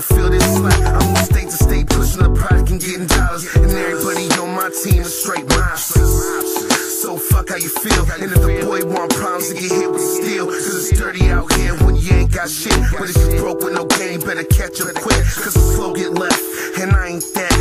this. I'm on state to state, pushing the product and getting dollars. And everybody on my team is straight mobsters. So fuck how you feel. And if the boy want problems, he get hit with steel. Cause it's dirty out here when you ain't got shit. But if you broke with no game, better catch up quick. Cause the flow get left, and I ain't that.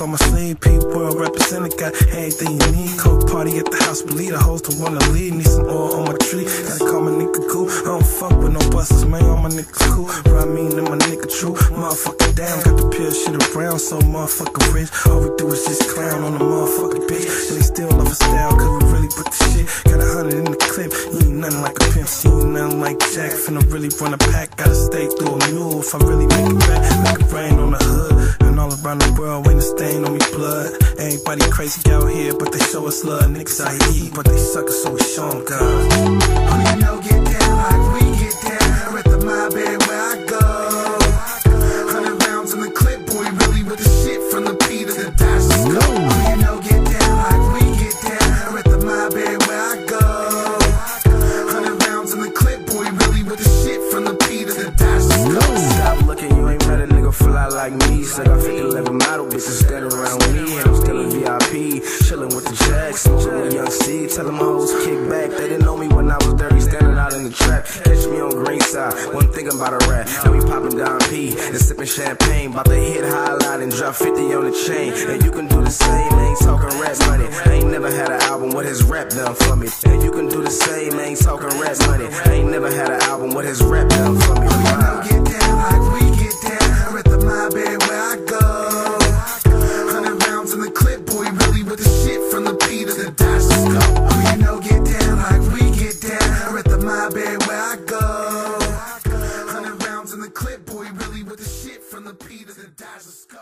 My on my sleeve. P World represented, got everything you need. Coke party at the house, believe the host to wanna lead. Need some oil on my tree, gotta call my nigga cool. I don't fuck with no busters, man, all my niggas cool. I mean, and my nigga true. Motherfucker down, got the pure shit around, so motherfucker rich. All we do is just clown on the motherfucker bitch. And they still love a style, cause we really put the shit. Got a hundred in the clip, you ain't nothing like a pimp, she ain't nothing like Jack. Finna really run a pack, gotta stay through a mule. If I really make it back, make it rain on the hood. All around the world ain't a stain on me blood. Ain't Everybody crazy out here, but they show us love. Niggas I eat, but they suck us, so we show 'em God. Like me. Said I 50 level model bitches standing around me. And I'm still a VIP, chillin' with the jacks. Smoking with Young C, tell them hoes kick back. They didn't know me when I was dirty, standing out in the trap. Catch me on green side, wasn't about a rap. Now we poppin' down P and sippin' champagne. About to hit highlight and drop 50 on the chain. And you can do the same, ain't talking rap money. I ain't never had an album, what his rap done for me. And you can do the same, ain't talking rap money. I ain't never had an album, what his rap done for me. the P to the Dodgers go.